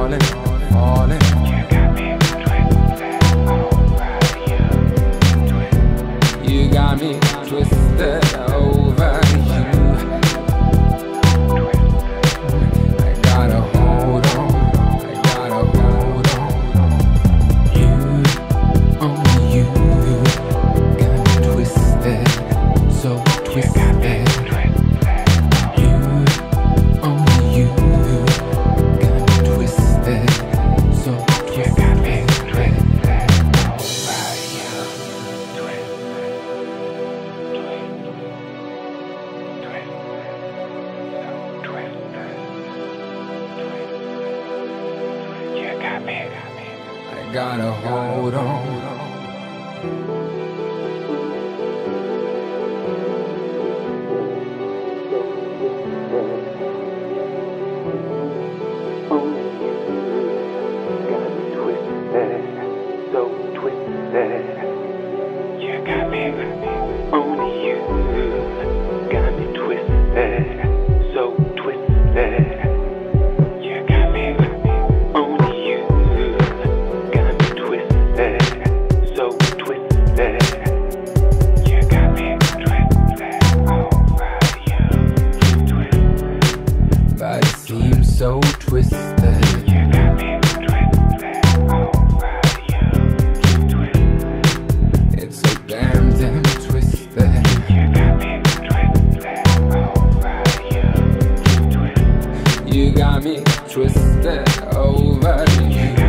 all in, all in. Gotta hold on. so twisted. You got me twisted over you. Twisted. It's so Twisted. You got me twisted over you.